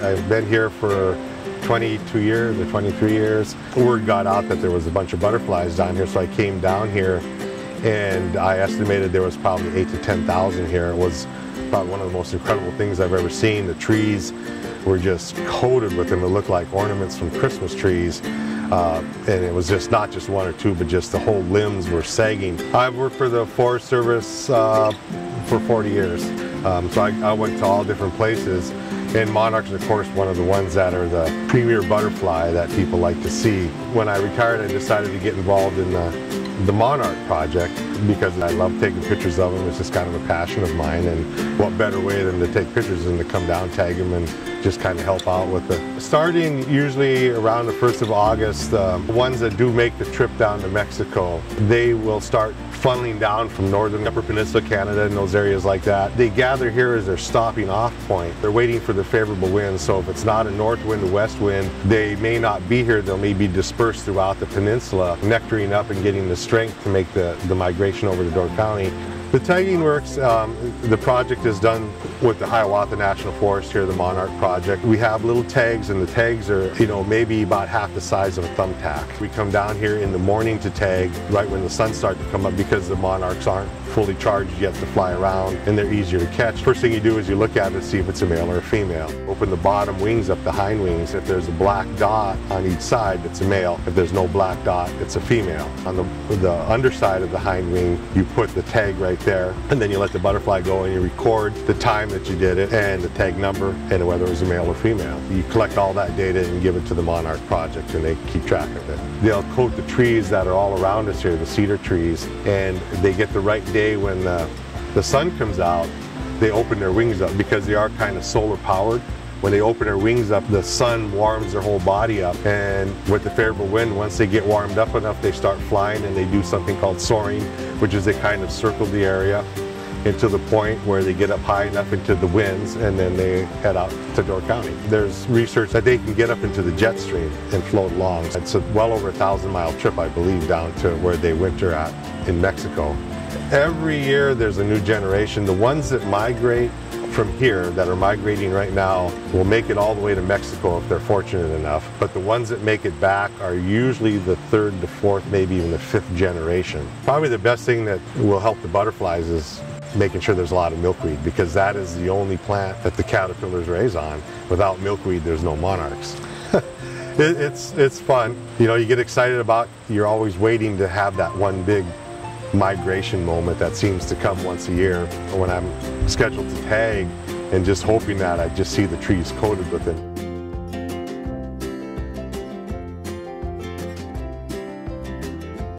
I've been here for 22 years or 23 years. Word got out that there was a bunch of butterflies down here, so I came down here and I estimated there was probably eight to 10,000 here. It was about one of the most incredible things I've ever seen. The trees were just coated with them. It looked like ornaments from Christmas trees. Uh, and it was just not just one or two, but just the whole limbs were sagging. I've worked for the Forest Service uh, for 40 years. Um, so I, I went to all different places and monarchs, of course, one of the ones that are the premier butterfly that people like to see. When I retired, I decided to get involved in the the Monarch project because I love taking pictures of them. It's just kind of a passion of mine and what better way than to take pictures than to come down, tag them and just kind of help out with it. Starting usually around the 1st of August, uh, ones that do make the trip down to Mexico, they will start funneling down from northern Upper Peninsula Canada and those areas like that. They gather here as their stopping off point. They're waiting for the favorable wind, so if it's not a north wind or west wind, they may not be here. They'll maybe disperse throughout the peninsula, nectaring up and getting the strength to make the, the migration over to Door County. The tagging works, um, the project is done with the Hiawatha National Forest here, the Monarch Project. We have little tags and the tags are, you know, maybe about half the size of a thumbtack. We come down here in the morning to tag right when the sun starts to come up because the monarchs aren't fully charged yet to fly around and they're easier to catch. First thing you do is you look at it to see if it's a male or a female. Open the bottom wings up, the hind wings. If there's a black dot on each side, it's a male. If there's no black dot, it's a female. On the, the underside of the hind wing, you put the tag right there and then you let the butterfly go and you record the time that you did it and the tag number and whether it was a male or female. You collect all that data and give it to the Monarch Project and they keep track of it. They'll coat the trees that are all around us here, the cedar trees, and they get the right day when the, the sun comes out, they open their wings up because they are kind of solar powered. When they open their wings up, the sun warms their whole body up. And with the favorable wind, once they get warmed up enough, they start flying and they do something called soaring, which is they kind of circle the area into the point where they get up high enough into the winds and then they head out to Door County. There's research that they can get up into the jet stream and float along. It's a well over a thousand mile trip, I believe, down to where they winter at in Mexico. Every year there's a new generation. The ones that migrate from here that are migrating right now will make it all the way to Mexico if they're fortunate enough. But the ones that make it back are usually the third, to fourth, maybe even the fifth generation. Probably the best thing that will help the butterflies is making sure there's a lot of milkweed because that is the only plant that the caterpillars raise on. Without milkweed, there's no monarchs. it, it's, it's fun. You know, you get excited about, you're always waiting to have that one big migration moment that seems to come once a year when I'm scheduled to tag and just hoping that I just see the trees coated with it.